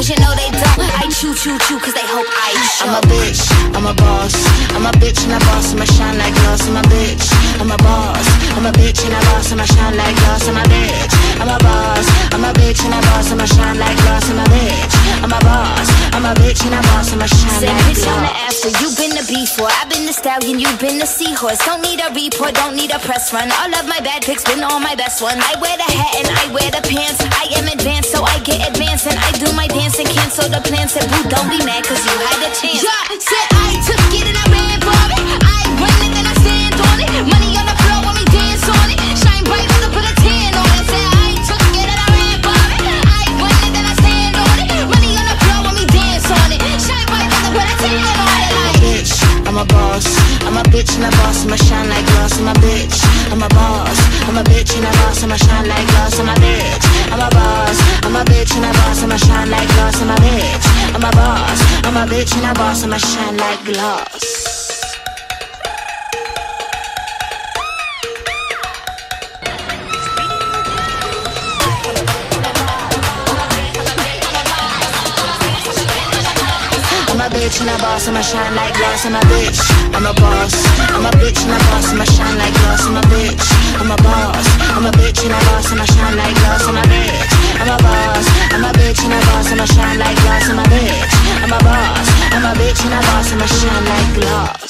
cause you know they don't. I chew, chew, chew cause they hope I show. I'm a bitch, I'm a boss. I'm a bitch and a boss, I'ma shine like glass. I'm a bitch, I'm a boss. I'm a bitch and a boss, I'ma shine like glass. I'm a bitch, I'm a boss. I'm a bitch and a boss, I'ma shine like glass. I'm a bitch, I'm a boss. I'm a bitch and a boss, I'ma shine Said like bitch on the after, you been the before. I've been the stallion, you been the seahorse. Don't need a report, don't need a press run. All of my bad pics been all my best ones. I wear the hat and I wear the pants. I dance and cancel the plan Said, boo, don't be mad, cause you had a chance. Yeah, said I took it and I ran for it. I run it, then I stand on it. Money on the floor when we dance on it. Shine bright, wanna put a tan on it. Said I took it and I ran for it. I run it, then I stand on it. Money on the floor when we dance on it. Shine bright, wanna put a tan on it. Like, bitch, I'm a boss. I'm a bitch and a boss, I'ma shine like glass. I'm a bitch, I'm a boss. I'm a bitch and a boss, I'ma shine like glass. I'm a bitch, I'm a bitch and a boss, I'ma shine like glass. I'm a bitch and a boss, I'ma shine like glass. I'm a bitch, I'm a boss. I'm a bitch and a boss, I'ma shine like glass. I'm a bitch, I'm a boss. I'm a bitch and a boss, I'ma shine like glass. I'm a bitch, I'm a boss. I'm a bitch and a boss, I'ma shine like glass. I'm a bitch bitch and I bought some shine like gloss.